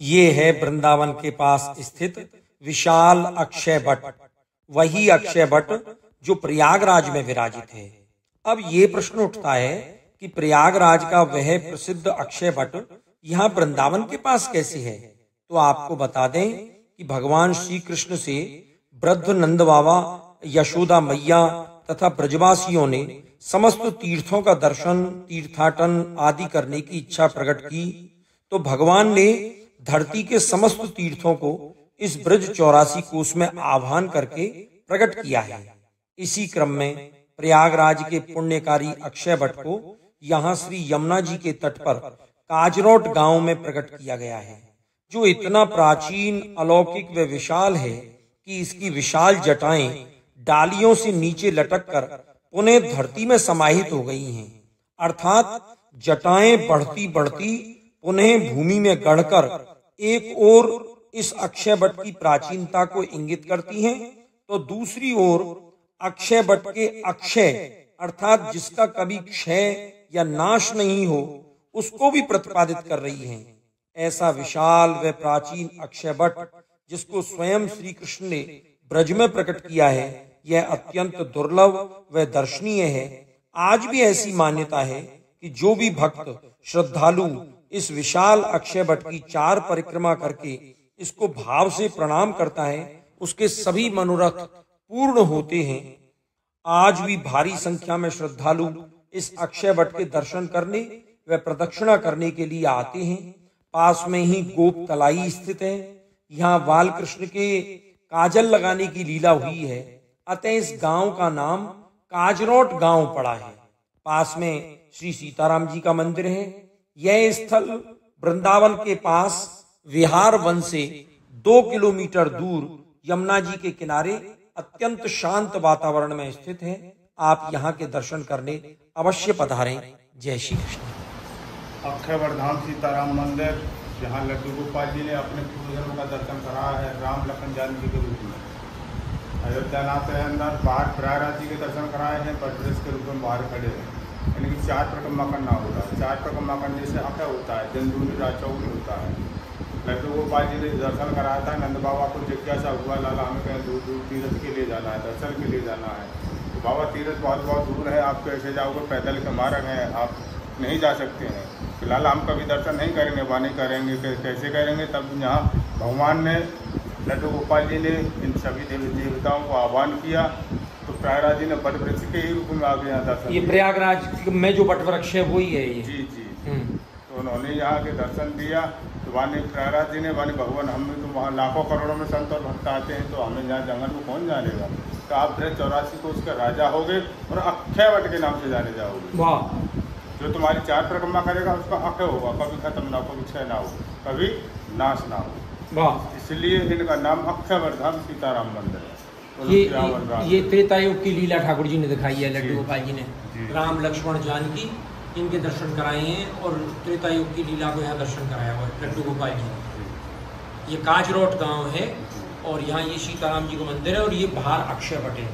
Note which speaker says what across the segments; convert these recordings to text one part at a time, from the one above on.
Speaker 1: ये है वृंदावन के पास स्थित विशाल अक्षय बट वही अक्षय बट जो प्रयागराज में विराजित है। अब ये प्रश्न उठता है कि प्रयागराज का वह प्रसिद्ध अक्षय बट यहाँ वृंदावन के पास कैसे है? तो आपको बता दें कि भगवान श्री कृष्ण से वृद्ध नंद बाबा, यशोदा मैया तथा ब्रजवासियों ने समस्त तीर्थों का दर्शन, तीर्थाटन आदि करने की इच्छा प्रकट की। तो भगवान ने धरती के समस्त तीर्थों को इस ब्रज चौरासी कोष में आह्वान करके प्रकट किया है। इसी क्रम में प्रयागराज के पुण्यकारी अक्षय भट्ट को यहाँ श्री यमुना जी के तट पर काजरोट गाँव में प्रकट किया गया है, जो इतना प्राचीन, अलौकिक व विशाल है कि इसकी विशाल जटाएँ डालियों से नीचे लटक कर पुनः धरती में समाहित हो गई हैं। अर्थात जटाएँ बढ़ती बढ़ती पुनः भूमि में गढ़कर एक ओर इस अक्षय बट की प्राचीनता को इंगित करती हैं तो दूसरी ओर अक्षय बट के अक्षय, अर्थात जिसका कभी क्षय या नाश नहीं हो, उसको भी प्रतिपादित कर रही हैं। ऐसा विशाल व प्राचीन अक्षय बट जिसको स्वयं श्री कृष्ण ने ब्रज में प्रकट किया है, यह अत्यंत दुर्लभ व दर्शनीय है। आज भी ऐसी मान्यता है कि जो भी भक्त, श्रद्धालु इस विशाल अक्षय बट की चार परिक्रमा करके इसको भाव से प्रणाम करता है, उसके सभी मनोरथ पूर्ण होते हैं। आज भी भारी संख्या में श्रद्धालु इस अक्षय वट के दर्शन करने व प्रदक्षिणा करने के लिए आते हैं। पास में ही गोप तलाई स्थित है। यहाँ बाल कृष्ण के काजल लगाने की लीला हुई है। अतः इस गाँव का नाम काजरोट गाँव पड़ा है। पास में श्री सीताराम जी का मंदिर है। यह स्थल वृंदावन के पास विहार वन से दो किलोमीटर दूर यमुना जी के किनारे अत्यंत शांत वातावरण में स्थित है। आप यहाँ के दर्शन करने अवश्य पधारें। जय श्री कृष्ण।
Speaker 2: अक्षय वर्धाम सीताराम मंदिर, जहाँ लड्डू गोपाल जी ने अपने पूर्वजन्म का दर्शन कराया है राम लखन जानकी के रूप में। अयोध्या नाथ है अंदर बाहर प्रयागराज जी के दर्शन कराए हैं बटरेस के रूप में बाहर खड़े हैं। यानी कि चार प्रकम्मा करना होता है। चार प्रकम्मा करने से अक्षय होता है? जंदूनी राजचौनी होता है। लड्डू गोपाल जी ने दर्शन कराया था, नंद बाबा को जिज्ञासा हुआ, लाला हमें कहीं दूर दूर तीर्थ के लिए जाना है, दर्शन के लिए जाना है। तो बाबा, तीर्थ बहुत बहुत दूर है, आप कैसे जाओगे, पैदल के मार्ग हैं, आप नहीं जा सकते हैं। तो लाला, हम कभी दर्शन नहीं करेंगे नहीं करेंगे कैसे करेंगे? तब यहाँ भगवान ने लड्डू गोपाल जी ने इन सभी देवी देवताओं को आह्वान किया। तो प्रयागराज ने बट वृक्ष के ही रूप में आगे यहाँ दर्शन
Speaker 1: ये प्रयागराज में जो बट वृक्ष है वही है ये।
Speaker 2: जी जी। हम्म। तो उन्होंने यहाँ के दर्शन दिया। तो वानी प्रयागराज जी ने वानी भगवान हम तो वहाँ लाखों करोड़ों में संत और भक्त आते हैं तो हमें यहाँ जंगल में कौन जानेगा? तो आप ब्रह चौरासी को उसका राजा हो गए और अक्षय वट के नाम से जाने जाओगे।
Speaker 1: वाह।
Speaker 2: जो तुम्हारी चार परिक्रमा करेगा उसका अक्षय होगा। कभी खत्म ना हो कभी क्षय ना हो कभी नाश ना हो।
Speaker 1: वाह।
Speaker 2: इसलिए इनका नाम अक्षय वर्धाम सीताराम मंदिर है।
Speaker 1: ये ये त्रेतायुग की लीला ठाकुर जी ने दिखाई है लड्डू गोपाल जी ने। राम लक्ष्मण जानकी इनके दर्शन कराए हैं और त्रेता युग की लीला को यहाँ दर्शन कराया हुआ है लड्डू गोपाल जी ये काजरोट गाँव है और यहाँ ये सीताराम जी का मंदिर है और ये बाहर अक्षय बटे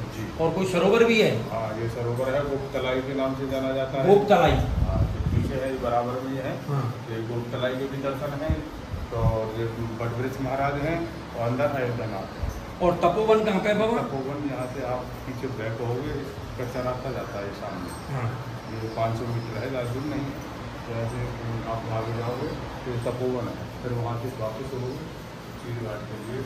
Speaker 1: और कोई सरोवर भी है?
Speaker 2: हाँ ये सरोवर है गुप्त तलाई के नाम से जाना जाता है।
Speaker 1: गुप्त तलाई
Speaker 2: हाँ, पीछे है बराबर में है। हाँ। ये गुप्त तलाई के भी दर्शन है तो ये बटवृक्ष महाराज हैं और अंदर अयोध्यानाथ
Speaker 1: और तपोवन कहाँ पे बाबा
Speaker 2: तपोवन यहाँ से आप पीछे बैक होगे कच्चा रास्ता जाता है सामने। हाँ। ये पाँच सौ मीटर है दूर नहीं तो ऐसे आप भाग जाओगे फिर तपोवन है। फिर वहाँ से वापस होगे चीज़ घाट के लिए